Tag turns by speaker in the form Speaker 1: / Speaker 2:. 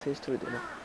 Speaker 1: 制しとるな。